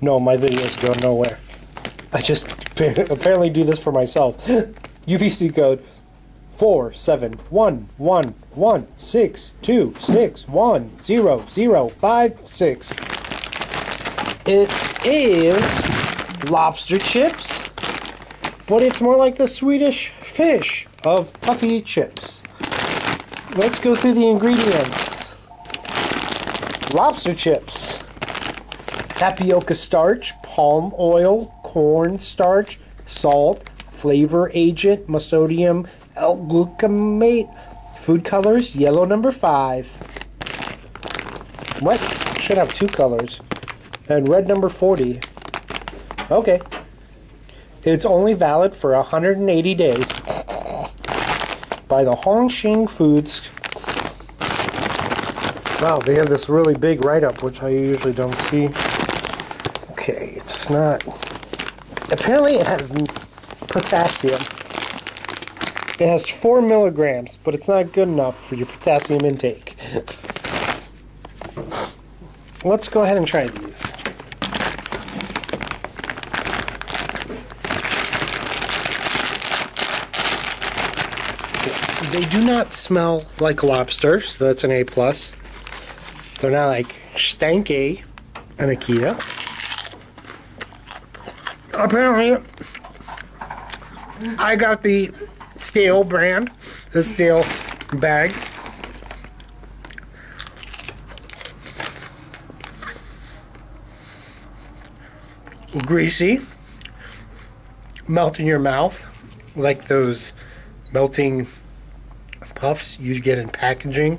No, my videos go nowhere. I just apparently do this for myself. UPC code four seven one one one six two six one zero zero five six. It is lobster chips, but it's more like the Swedish fish of puffy chips. Let's go through the ingredients. Lobster chips, tapioca starch, palm oil, corn starch, salt, flavor agent, Masodium L-glutamate, food colors, yellow number five. What? Should have two colors. And red number 40. Okay. It's only valid for 180 days. By the Hongxing Foods. Wow, they have this really big write-up, which I usually don't see. Okay, it's not... Apparently it has potassium. It has 4 milligrams, but it's not good enough for your potassium intake. Let's go ahead and try these. They do not smell like lobster, so that's an A plus. They're not like stanky and Akita. Apparently, I got the stale brand, the stale bag. Greasy, melt in your mouth, like those melting puffs you get in packaging.